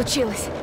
Да, получилось.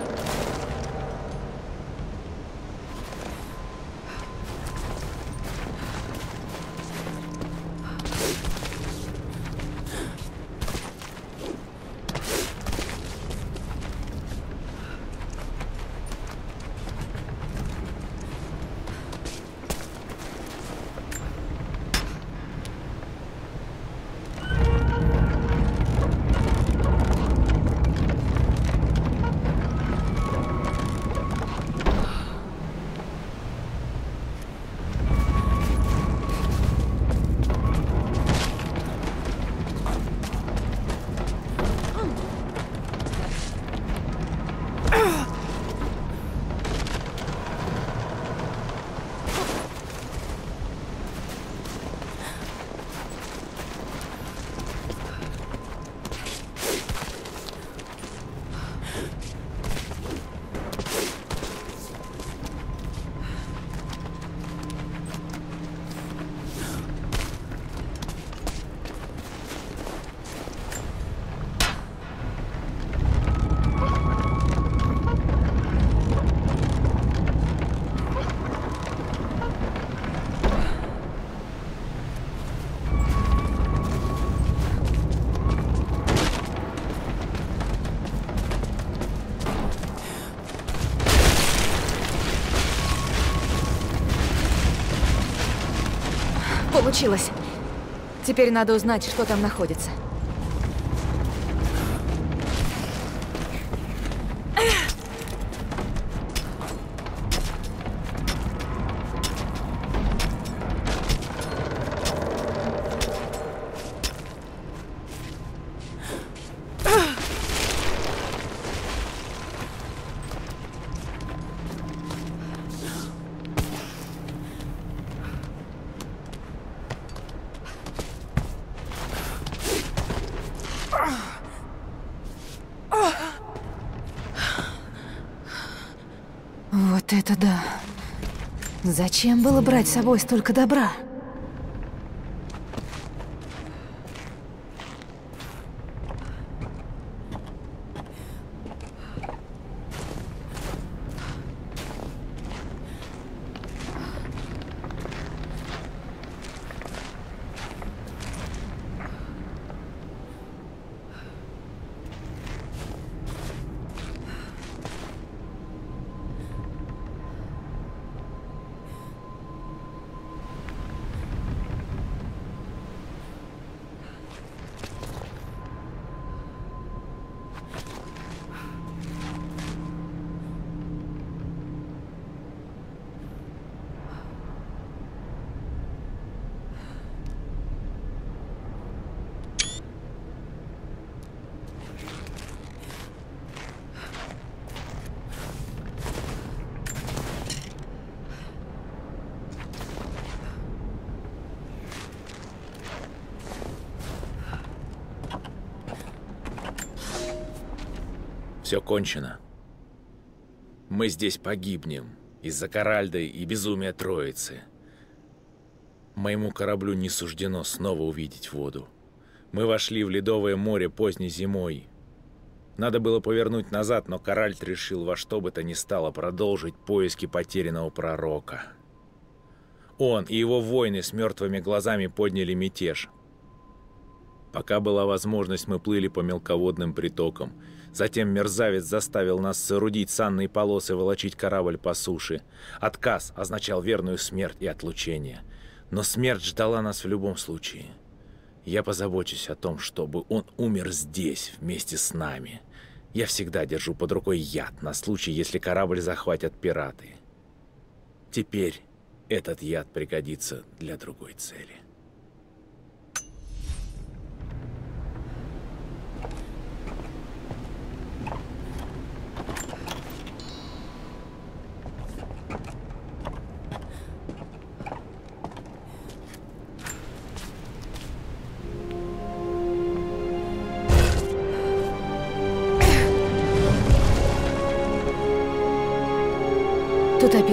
Получилось. Теперь надо узнать, что там находится. Зачем было брать с собой столько добра? Все кончено. Мы здесь погибнем из-за Каральды и безумия Троицы. Моему кораблю не суждено снова увидеть воду. Мы вошли в Ледовое море поздней зимой. Надо было повернуть назад, но Каральд решил во что бы то ни стало продолжить поиски потерянного пророка. Он и его воины с мертвыми глазами подняли мятеж. Пока была возможность, мы плыли по мелководным притокам – Затем мерзавец заставил нас соорудить санные полосы и волочить корабль по суше. Отказ означал верную смерть и отлучение. Но смерть ждала нас в любом случае. Я позабочусь о том, чтобы он умер здесь, вместе с нами. Я всегда держу под рукой яд на случай, если корабль захватят пираты. Теперь этот яд пригодится для другой цели.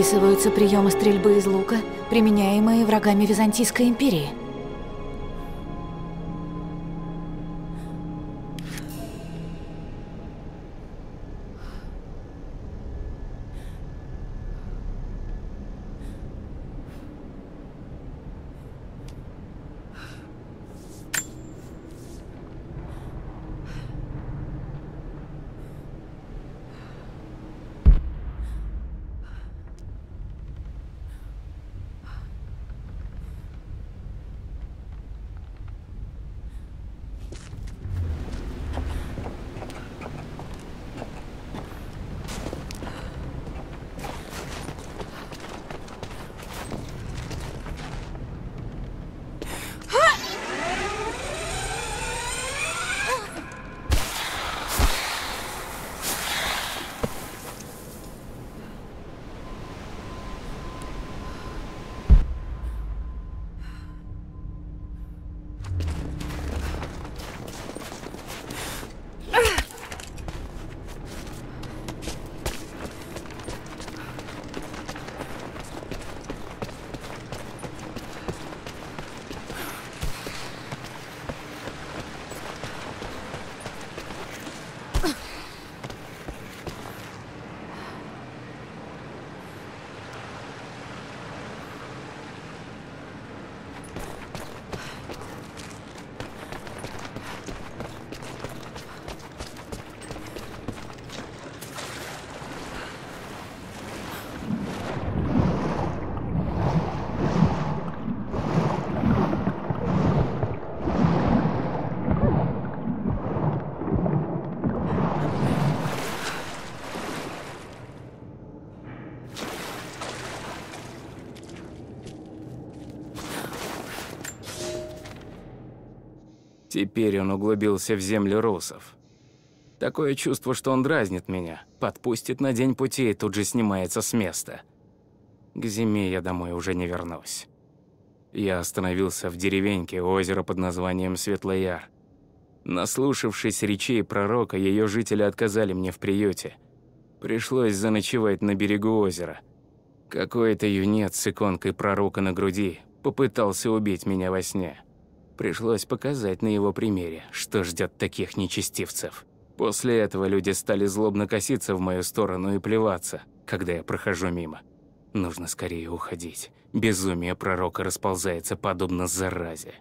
Описываются приемы стрельбы из лука, применяемые врагами Византийской империи. Теперь он углубился в землю русов. Такое чувство, что он дразнит меня, подпустит на день пути и тут же снимается с места. К зиме я домой уже не вернусь. Я остановился в деревеньке у озера под названием Светлояр. Наслушавшись речей пророка, ее жители отказали мне в приюте. Пришлось заночевать на берегу озера. Какой-то юнец с иконкой пророка на груди попытался убить меня во сне. Пришлось показать на его примере, что ждет таких нечестивцев. После этого люди стали злобно коситься в мою сторону и плеваться, когда я прохожу мимо. Нужно скорее уходить. Безумие пророка расползается подобно заразе.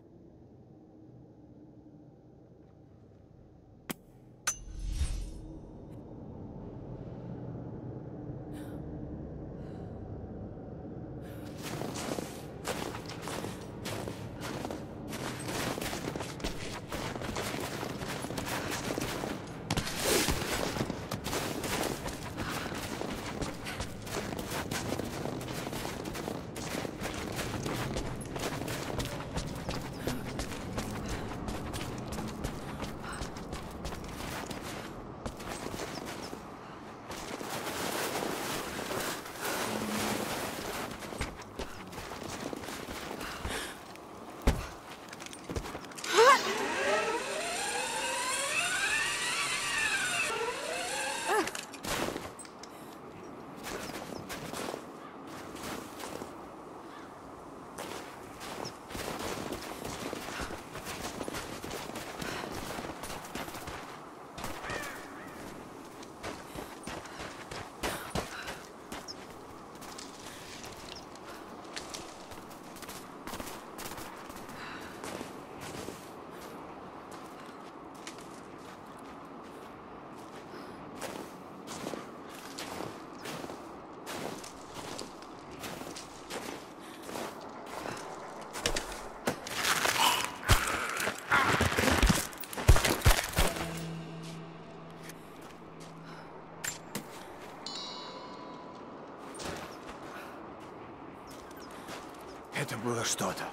Было что-то.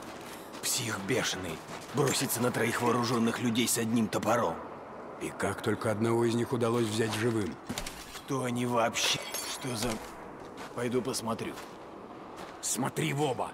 Псих бешеный. Броситься на троих вооруженных людей с одним топором. И как только одного из них удалось взять живым. Кто они вообще? Что за... Пойду посмотрю. Смотри в оба!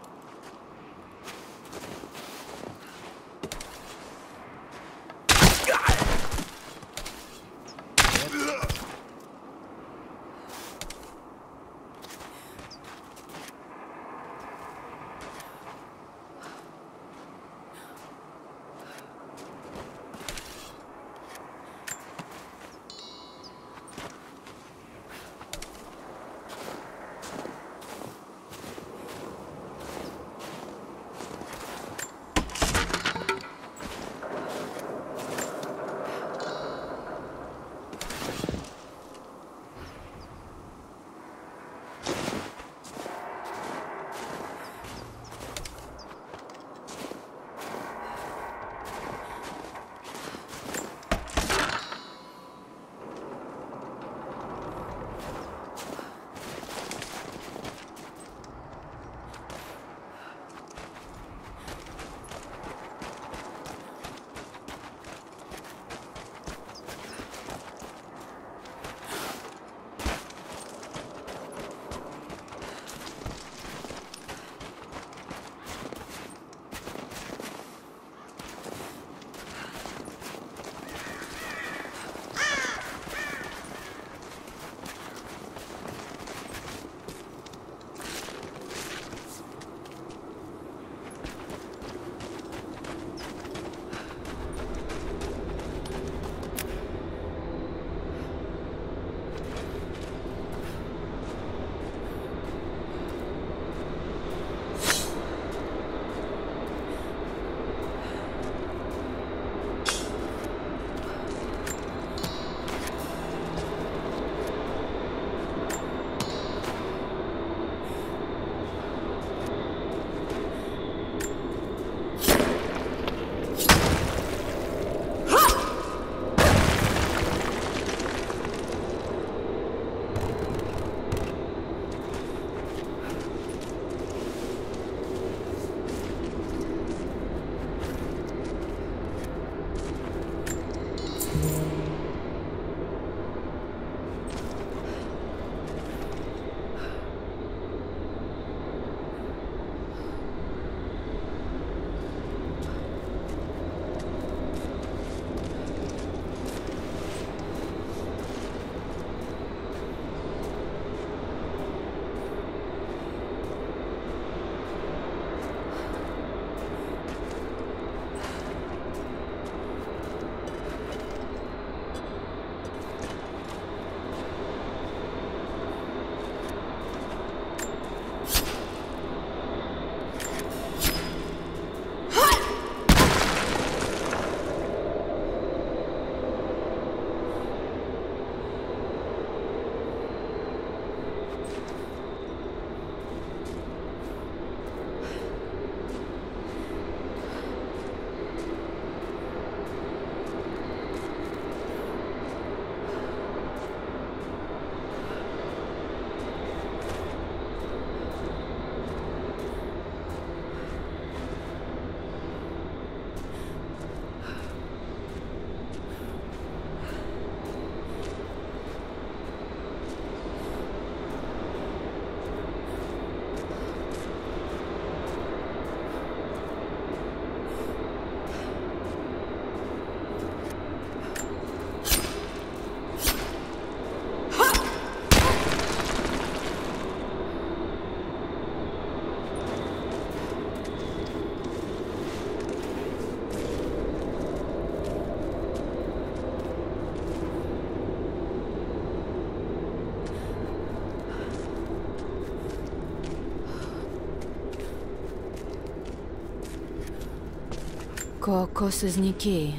Кокос из Никеи.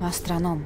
Астроном.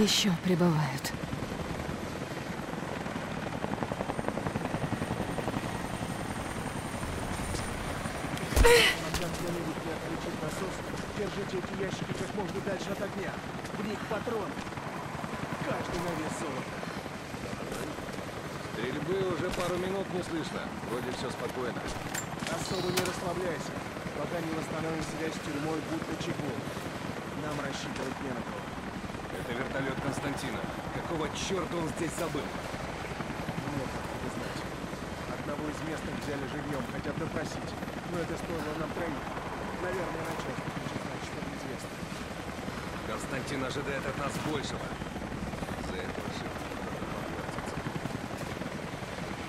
Еще прибывают. Держите эти ящики как можно дальше от огня. В них патроны. Каждый на вес золота. Стрельбы уже пару минут не слышно. Вроде все спокойно. Особо не расслабляйся, пока не восстановим связь с тюрьмой, будто чехол. Нам рассчитывать не на кого. Это вертолет Константина. Какого черта он здесь забыл? Ну, откуда знать. Одного из местных взяли живьем, хотят допросить. Но это стоило нам троих. Наверное, известно. Константин ожидает от нас большего. За это ошибку надо поплатиться.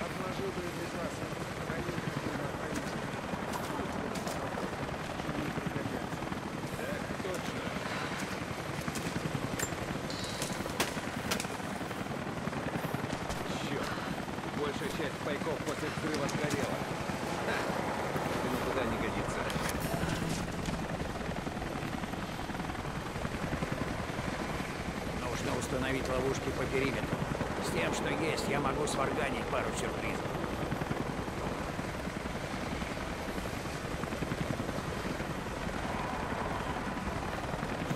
Отложил бы боеприпасы. Хранил какой на охраните. Не пригодятся. Так точно. Черт. Большая часть пайков после взрыва сгорела. Ха, это никуда не годится. Нужно установить ловушки по периметру. С тем, что есть, я могу сварганить пару сюрпризов.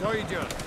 Кто идет? У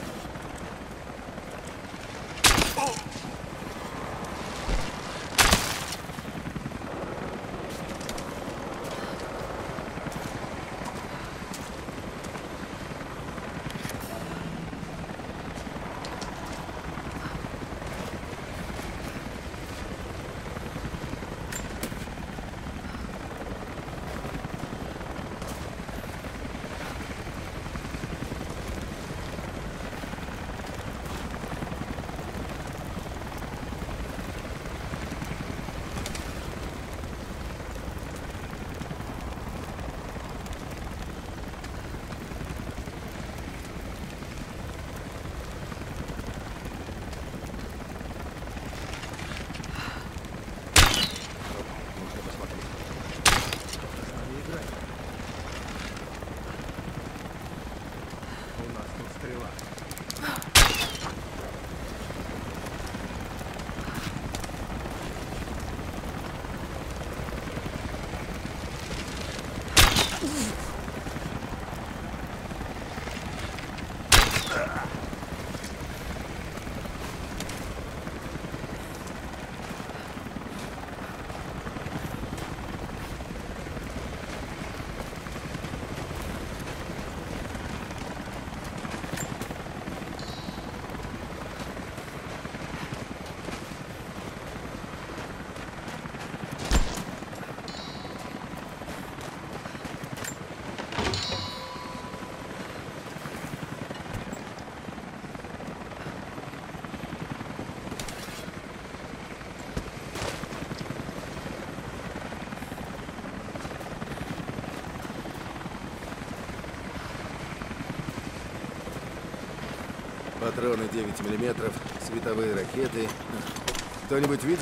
Патроны 9 миллиметров, световые ракеты. Кто-нибудь видит?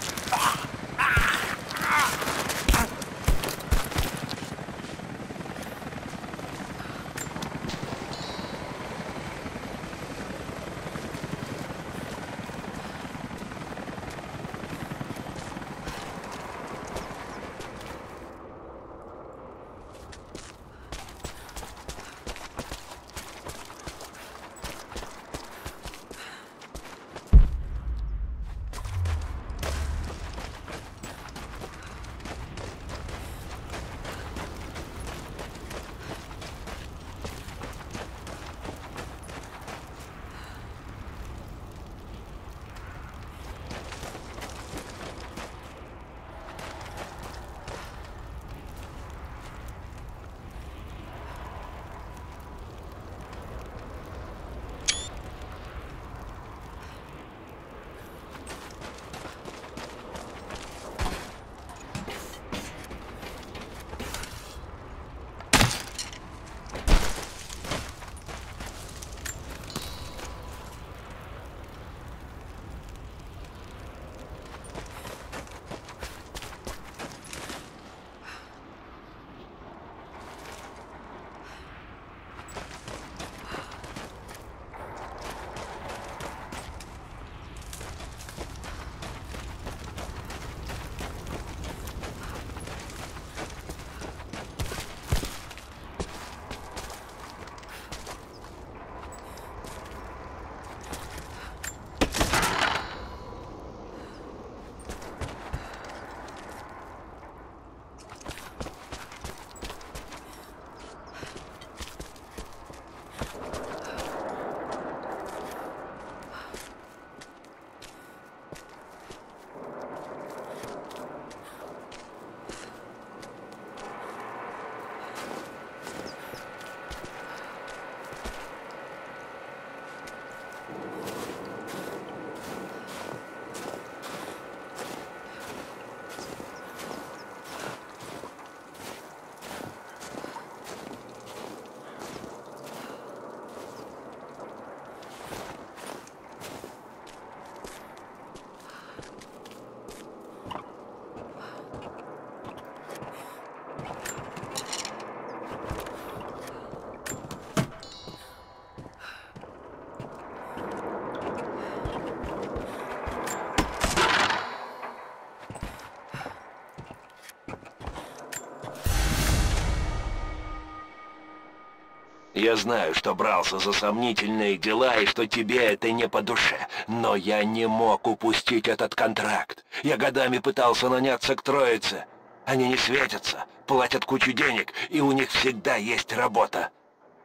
Я знаю, что брался за сомнительные дела и что тебе это не по душе, но я не мог упустить этот контракт. Я годами пытался наняться к троице. Они не светятся, платят кучу денег, и у них всегда есть работа.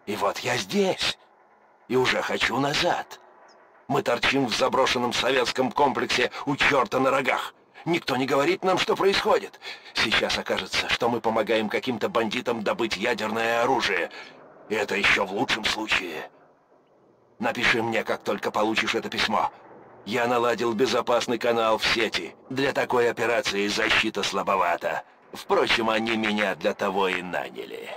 И вот я здесь, и уже хочу назад. Мы торчим в заброшенном советском комплексе у черта на рогах. Никто не говорит нам, что происходит. Сейчас окажется, что мы помогаем каким-то бандитам добыть ядерное оружие. Это еще в лучшем случае. Напиши мне, как только получишь это письмо. Я наладил безопасный канал в сети. Для такой операции защита слабовата. Впрочем, они меня для того и наняли.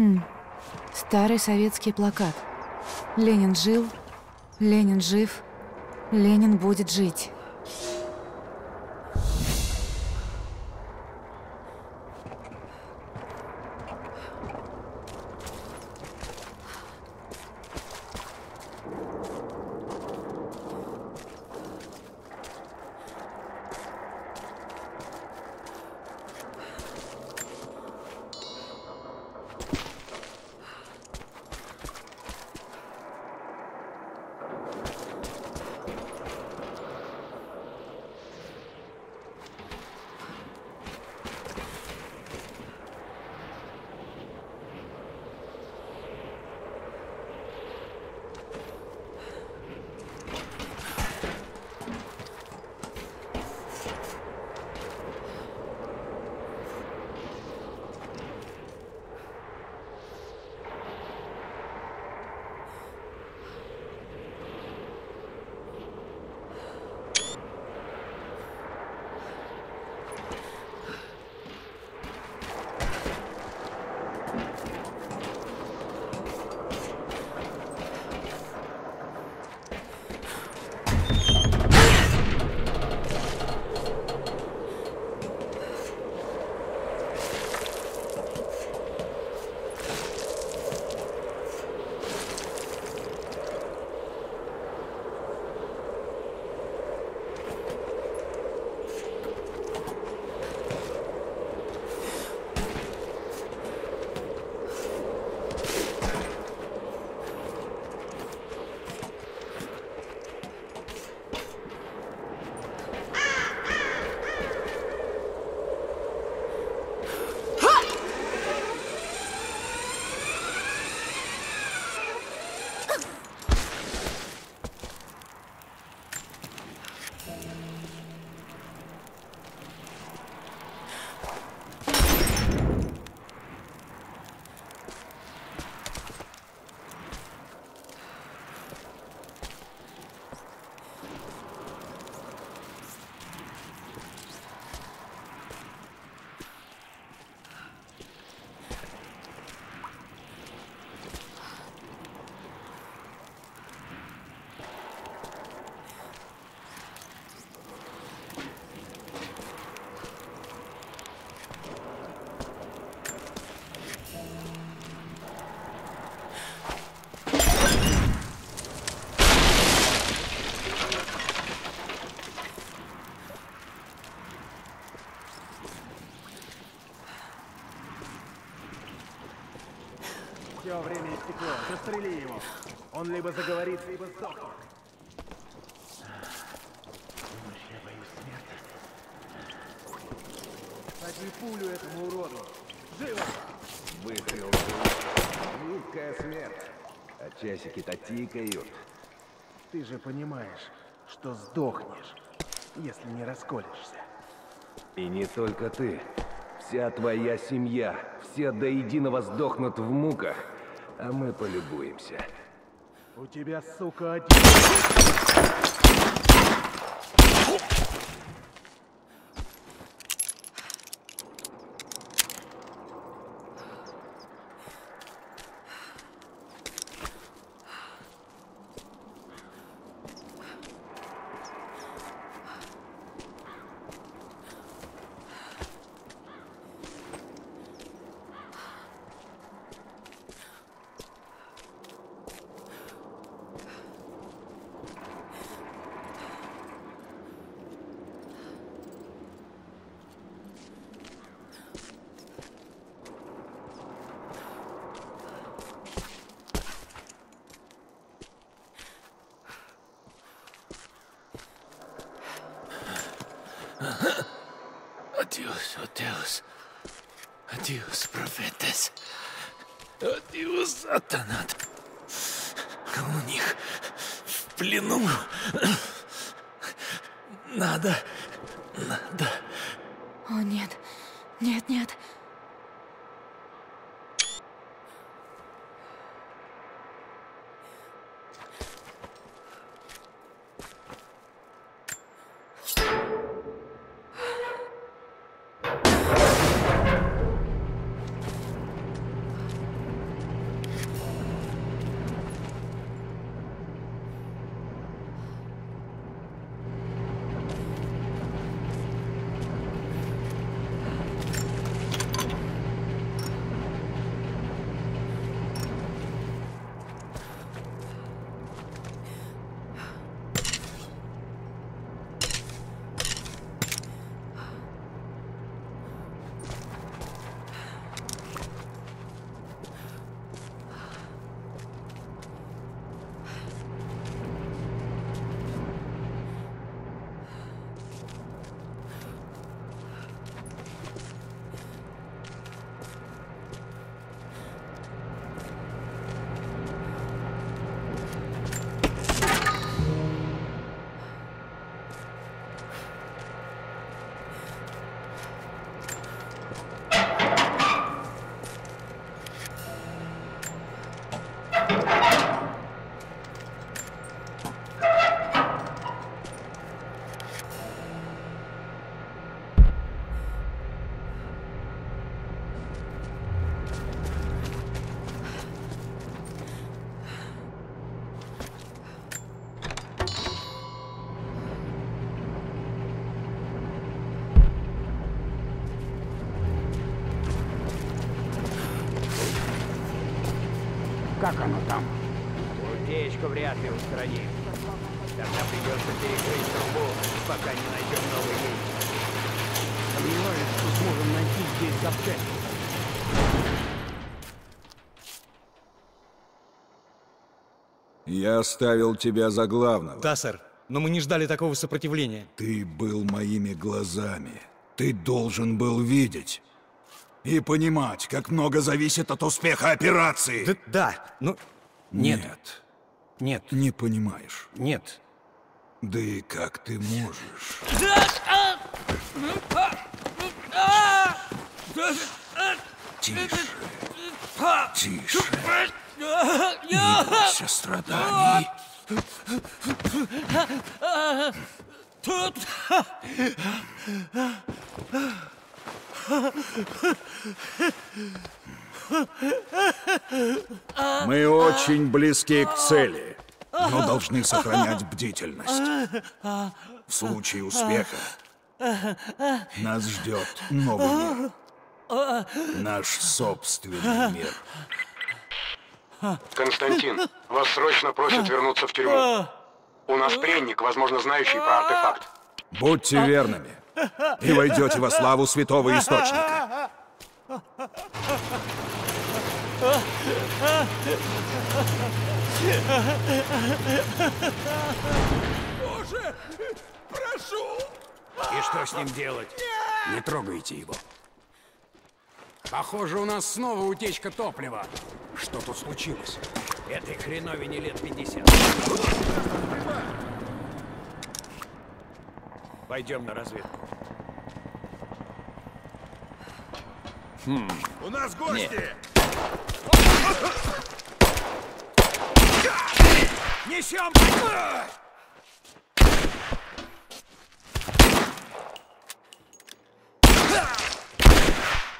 Хм. Старый советский плакат. Ленин жил, Ленин жив, Ленин будет жить. Все, время истекло. Застрели его. Он либо заговорит, либо сдохнет. Думаешь, я боюсь смерти? Сади пулю этому уроду. Живо! Выстрел. Низкая смерть. А часики-то тикают. Ты же понимаешь, что сдохнешь, если не расколешься. И не только ты. Вся твоя семья, все до единого сдохнут в муках, а мы полюбуемся. У тебя, сука, один... Dios profetes. О, сатанат. У них в плену. Надо, надо. О, нет. Нет, нет. Оно там? Утечку вряд ли устраним. Тогда придется перекрыть трубу, пока не найдем новый линий. Сомневаюсь, что сможем найти здесь запчасти. Я оставил тебя за главного. Да, сэр. Но мы не ждали такого сопротивления. Ты был моими глазами. Ты должен был видеть. И понимать, как много зависит от успеха операции. Да, да но... Нет. Нет. Нет. Не понимаешь. Нет. Да и как ты можешь? Тише. Тише. Не бойся страданий. Тут... Мы очень близки к цели, но должны сохранять бдительность. В случае успеха нас ждет новый мир. Наш собственный мир. Константин, вас срочно просят вернуться в тюрьму. У нас пленник, возможно, знающий про артефакт. Будьте верными, и войдете во славу святого источника. Боже, прошу! И что с ним делать? Не трогайте его. Похоже, у нас снова утечка топлива. Что тут случилось? Этой хреновине лет 50. Пойдем на разведку. Хм. У нас гости! Нет. Несем!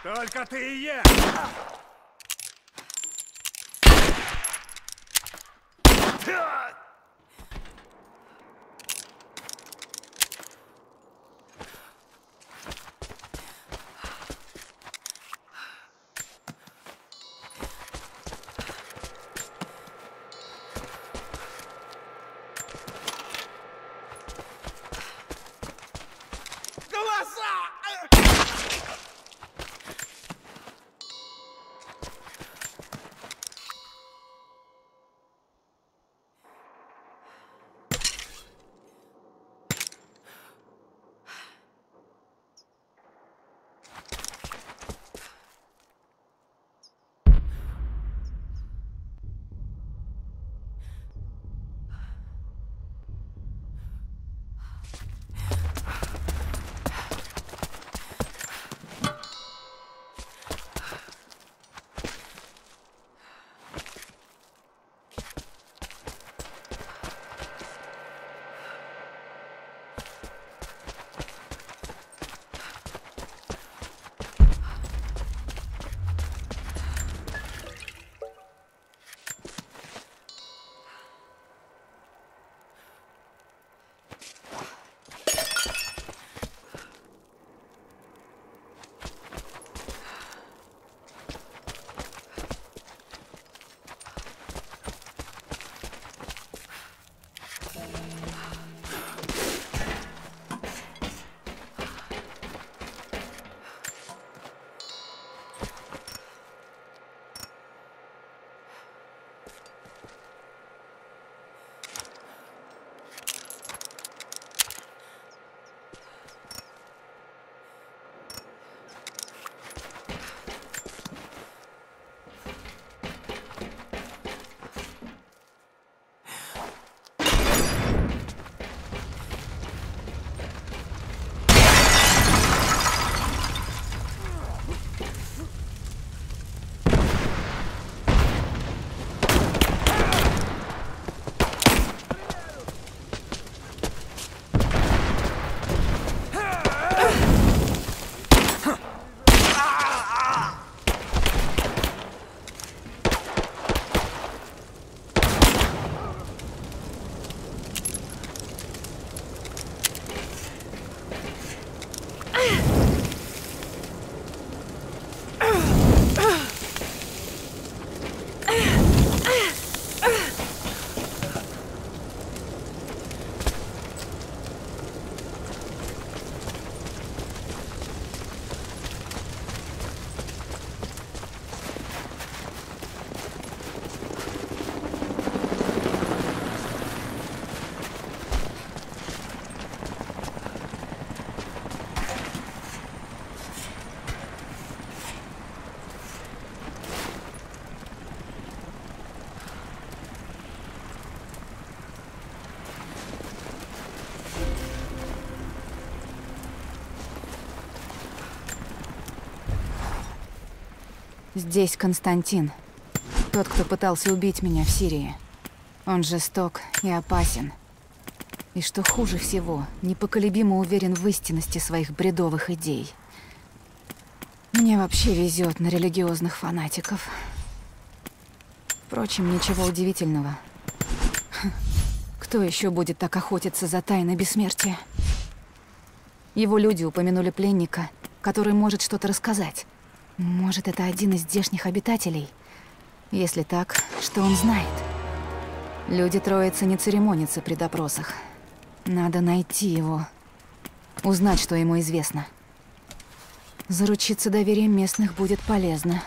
Только ты и я! Да! Здесь Константин. Тот, кто пытался убить меня в Сирии. Он жесток и опасен. И что хуже всего, непоколебимо уверен в истинности своих бредовых идей. Мне вообще везет на религиозных фанатиков. Впрочем, ничего удивительного. Кто еще будет так охотиться за тайной бессмертия? Его люди упомянули пленника, который может что-то рассказать. Может, это один из здешних обитателей? Если так, что он знает? Люди троицы не церемонятся при допросах. Надо найти его. Узнать, что ему известно. Заручиться доверием местных будет полезно.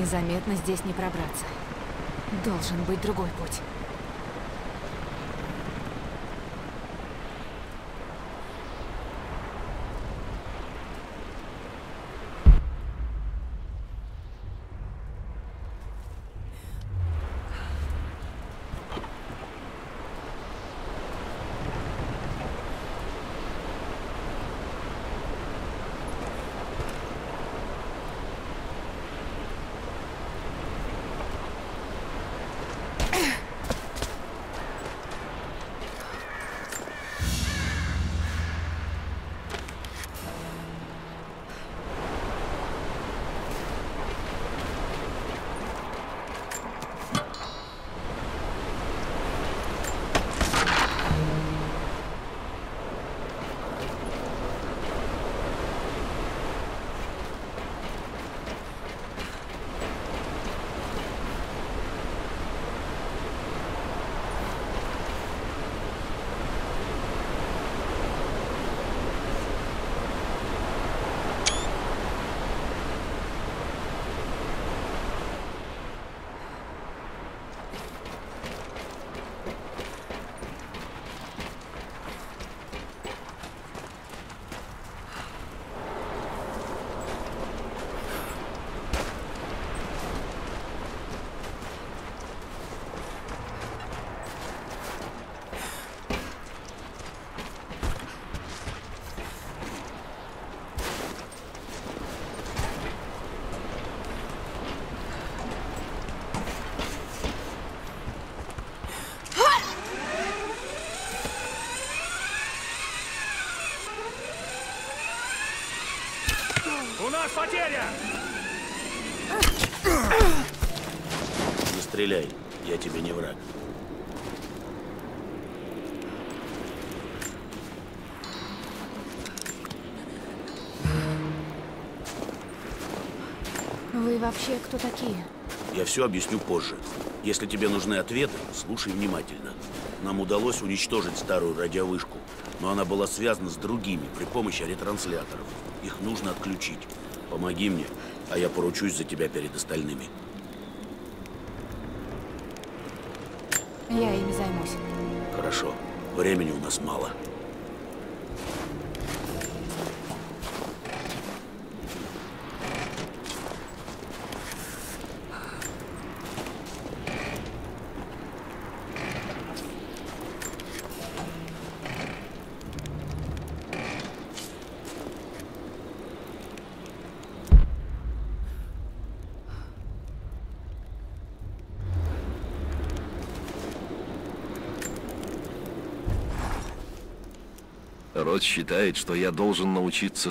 Незаметно здесь не пробраться. Должен быть другой стреляй, я тебе не враг. Вы вообще кто такие? Я все объясню позже. Если тебе нужны ответы, слушай внимательно. Нам удалось уничтожить старую радиовышку, но она была связана с другими при помощи ретрансляторов. Их нужно отключить. Помоги мне, а я поручусь за тебя перед остальными. Я ими займусь. Хорошо. Времени у нас мало. Считает, что я должен научиться...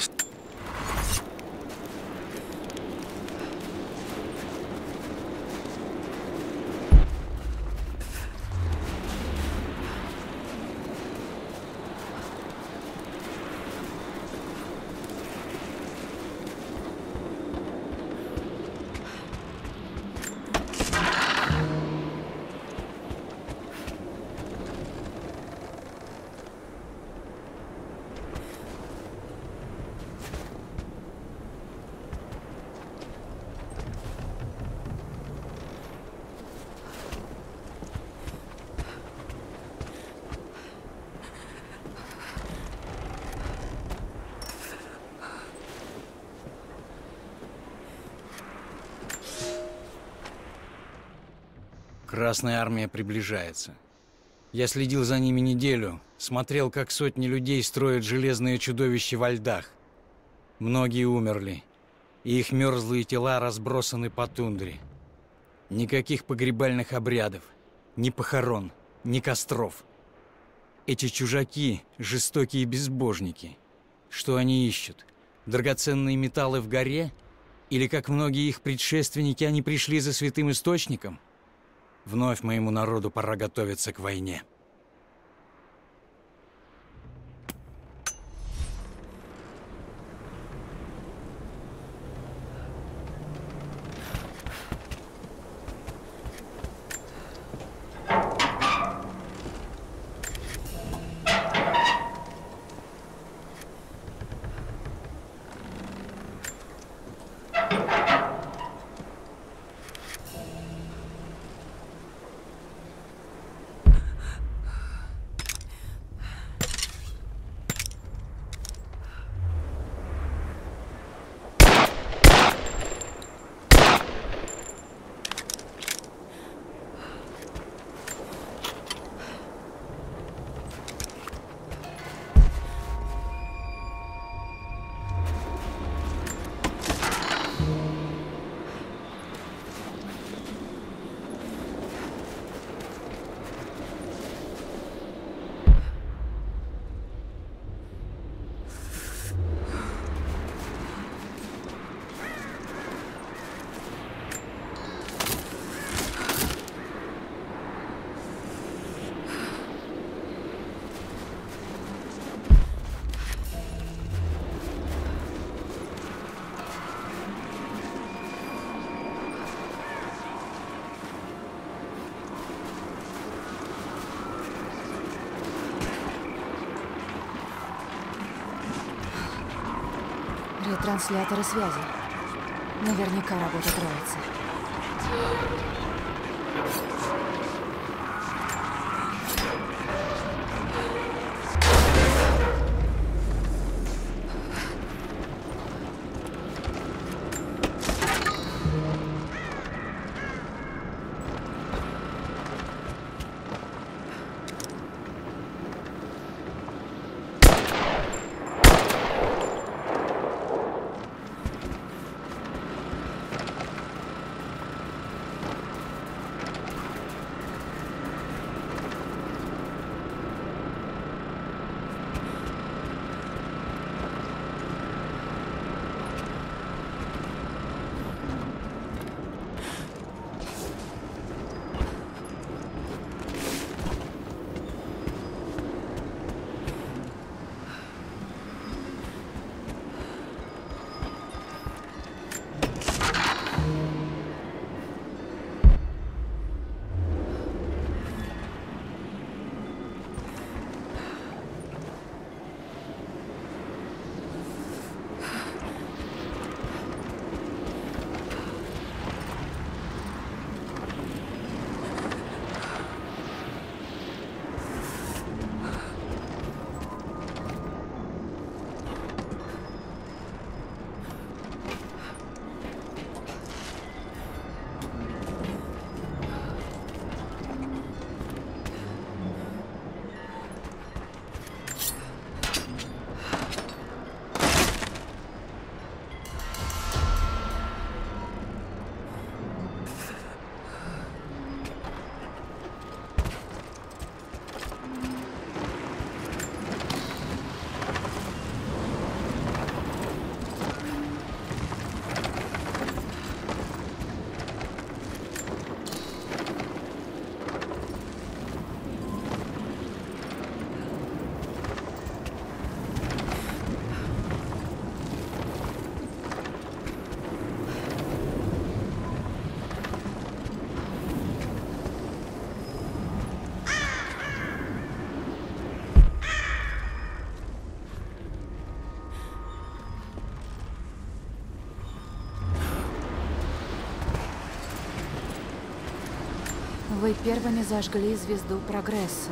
Красная армия приближается. Я следил за ними неделю, смотрел, как сотни людей строят железные чудовища во льдах. Многие умерли, и их мерзлые тела разбросаны по тундре. Никаких погребальных обрядов, ни похорон, ни костров. Эти чужаки — жестокие безбожники. Что они ищут? Драгоценные металлы в горе? Или, как многие их предшественники, они пришли за святым источником? Вновь моему народу пора готовиться к войне. Ретрансляторы связи. Наверняка работа троицы. Вы первыми зажгли звезду прогресса.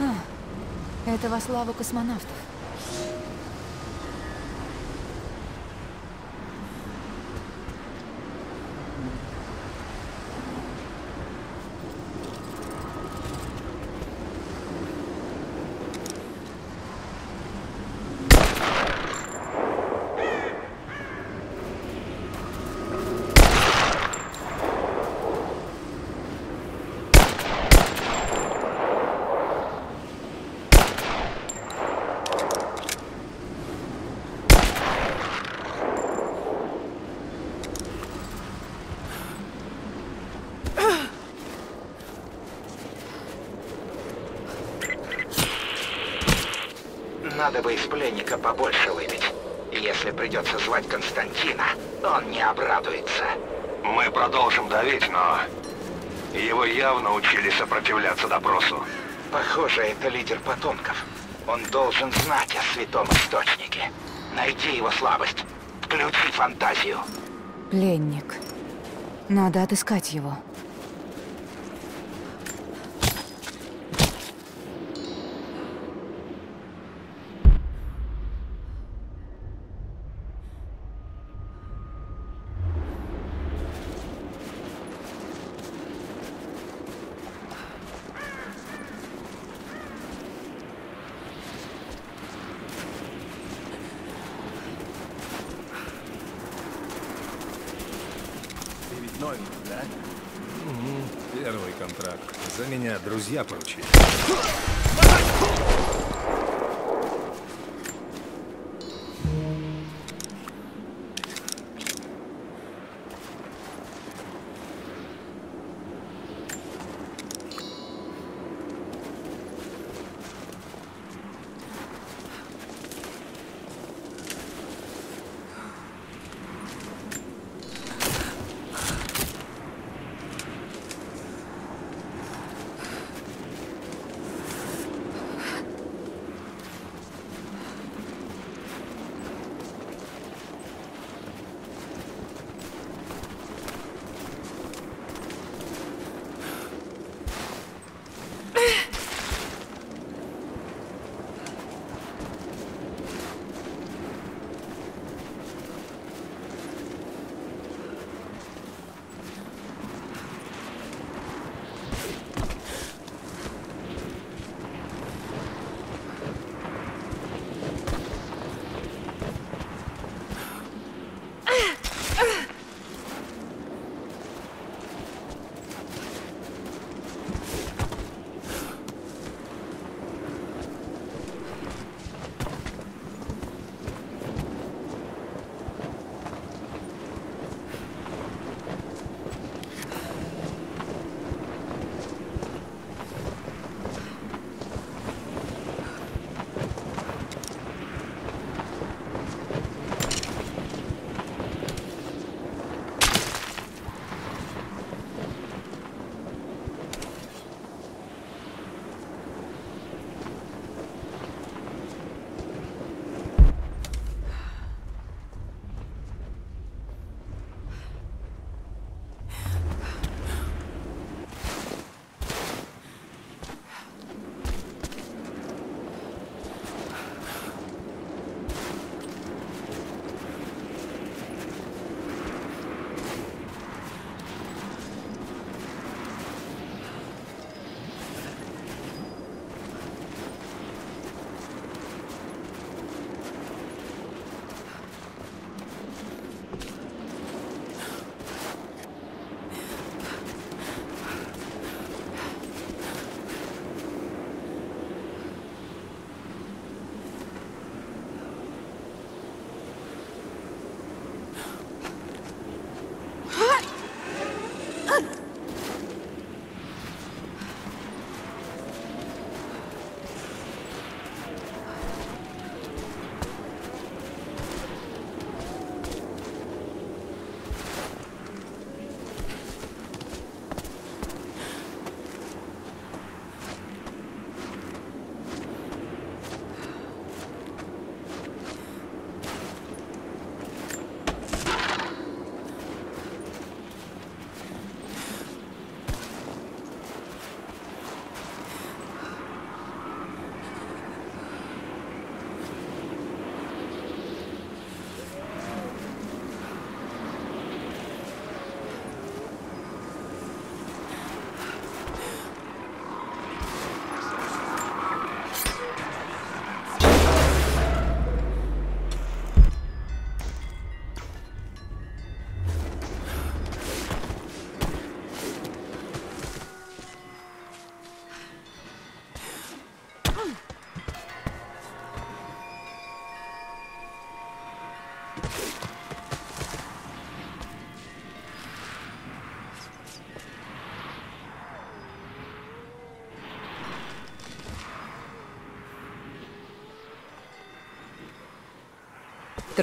А, это во славу космонавтов. Надо бы из пленника побольше выпить. Если придется звать Константина, он не обрадуется. Мы продолжим давить, но... Его явно учили сопротивляться допросу. Похоже, это лидер потомков. Он должен знать о святом источнике. Найди его слабость. Включи фантазию. Пленник. Надо отыскать его. Ты ведь новенький, да? Первый контракт. За меня друзья поручили.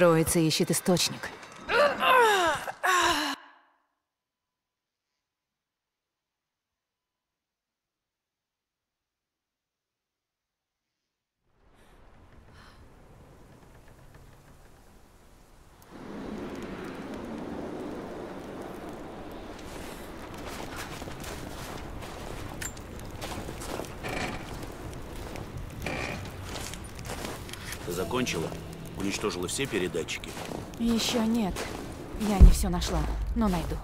Троица ищет источник. Ты закончила? Уничтожила все передатчики? Еще нет. Я не все нашла, но найду.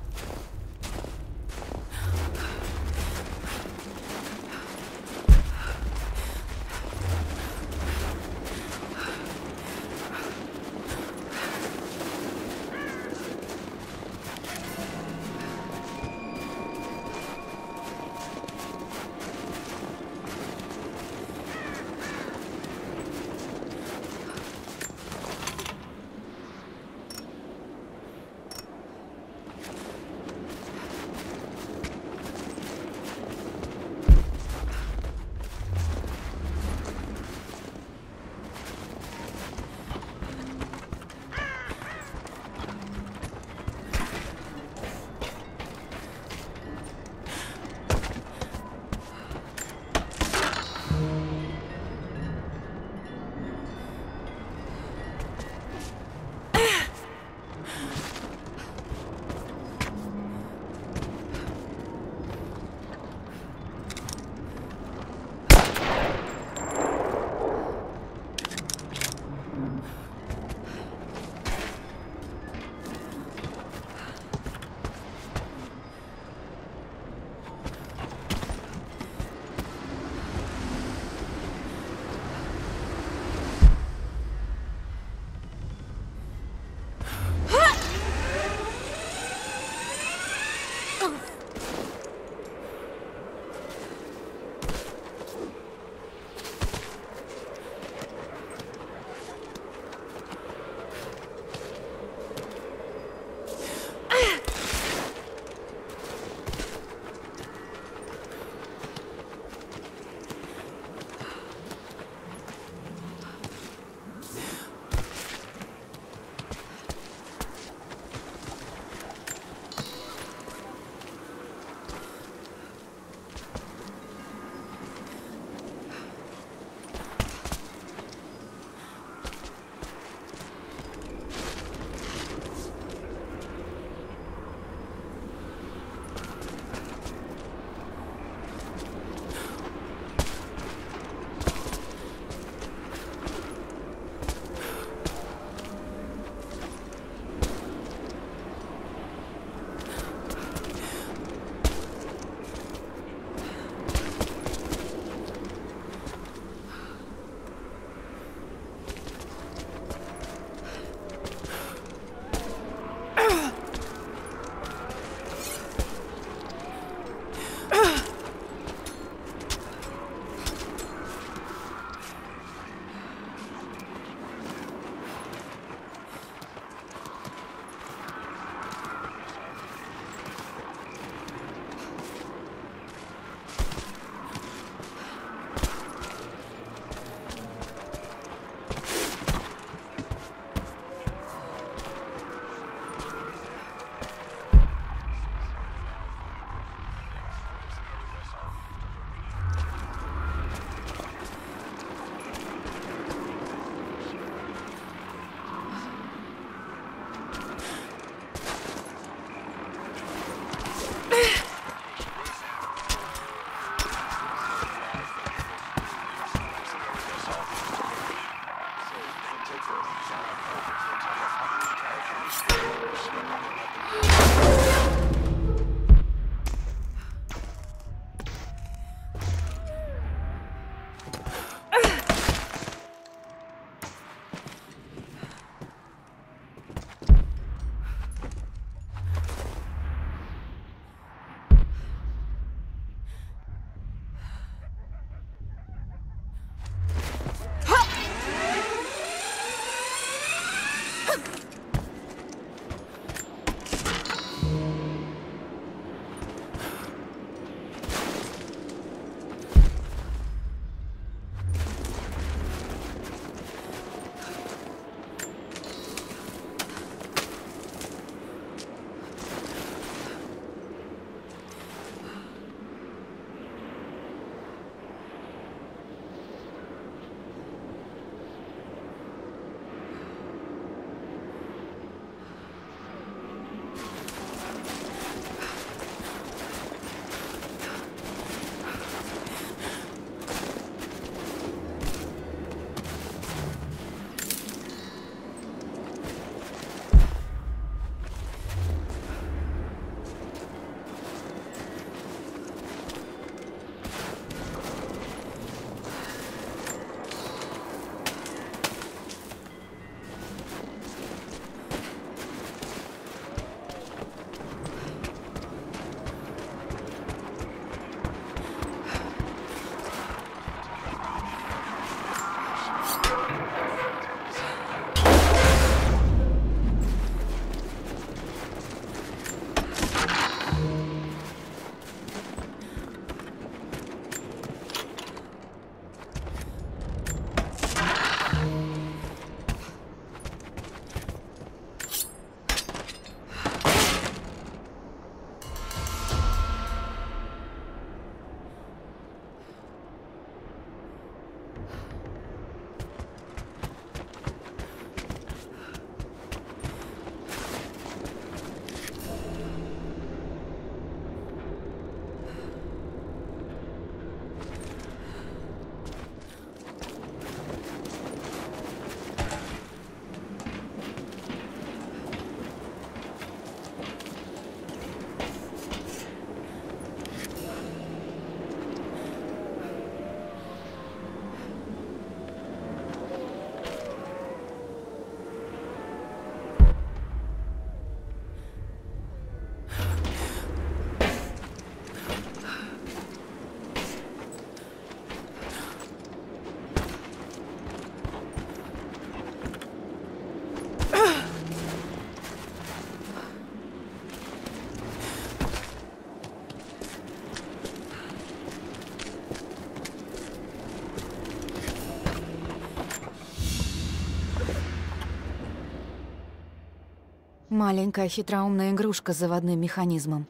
Маленькая хитроумная игрушка с заводным механизмом.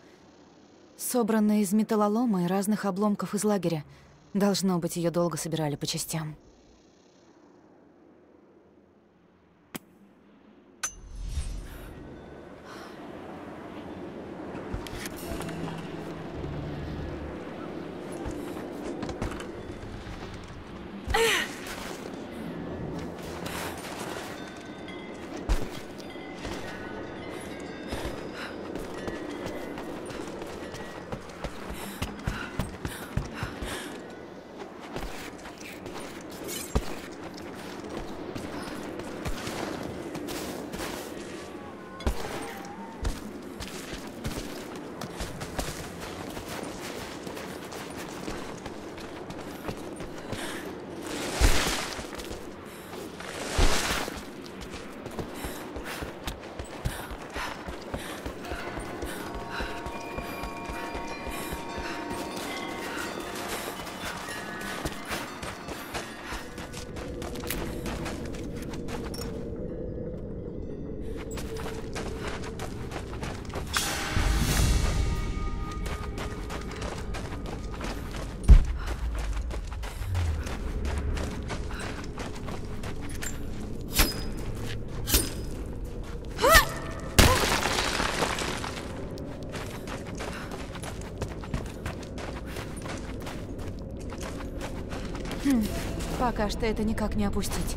Собранная из металлолома и разных обломков из лагеря. Должно быть, ее долго собирали по частям. Пока что это никак не опустить.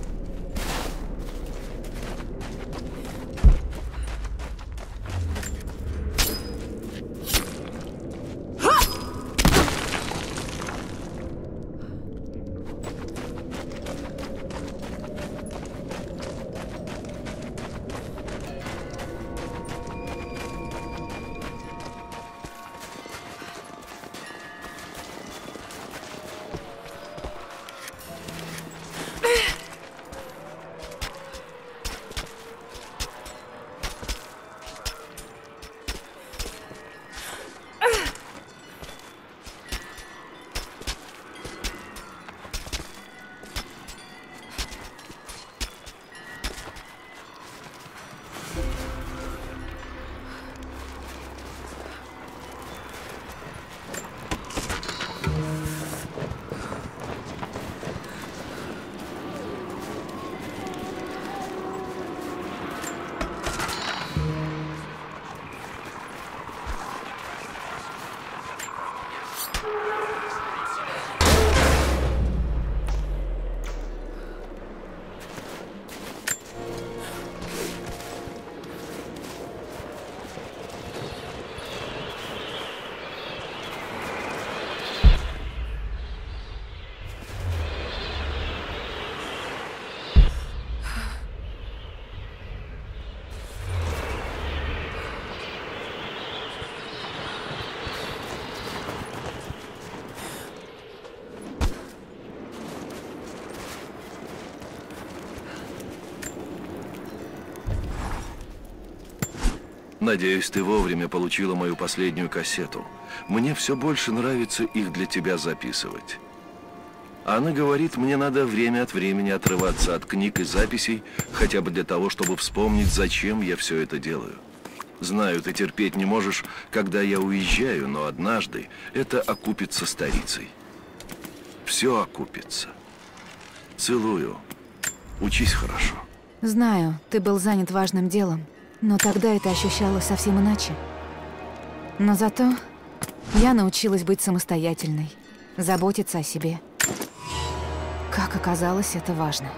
Надеюсь, ты вовремя получила мою последнюю кассету. Мне все больше нравится их для тебя записывать. Анна говорит, мне надо время от времени отрываться от книг и записей, хотя бы для того, чтобы вспомнить, зачем я все это делаю. Знаю, ты терпеть не можешь, когда я уезжаю, но однажды это окупится старицей. Все окупится. Целую. Учись хорошо. Знаю, ты был занят важным делом. Но тогда это ощущалось совсем иначе. Но зато я научилась быть самостоятельной, заботиться о себе. Как оказалось, это важно.